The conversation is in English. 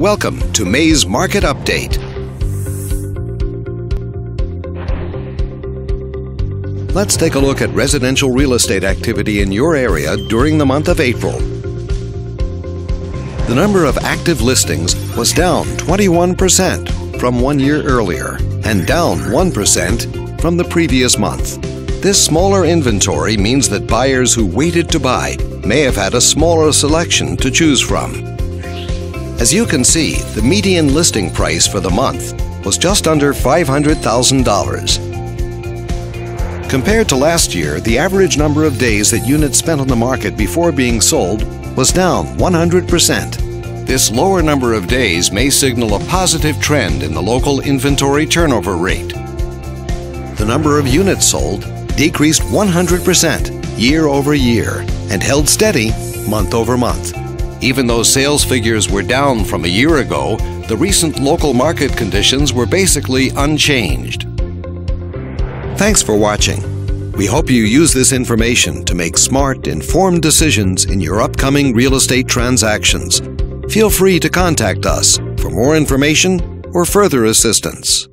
Welcome to May's Market Update. Let's take a look at residential real estate activity in your area during the month of April. The number of active listings was down 21% from one year earlier and down 1% from the previous month. This smaller inventory means that buyers who waited to buy may have had a smaller selection to choose from. As you can see, the median listing price for the month was just under $500,000. Compared to last year, the average number of days that units spent on the market before being sold was down 100%. This lower number of days may signal a positive trend in the local inventory turnover rate. The number of units sold decreased 100% year over year and held steady month over month. Even though sales figures were down from a year ago, the recent local market conditions were basically unchanged. Thanks for watching. We hope you use this information to make smart, informed decisions in your upcoming real estate transactions. Feel free to contact us for more information or further assistance.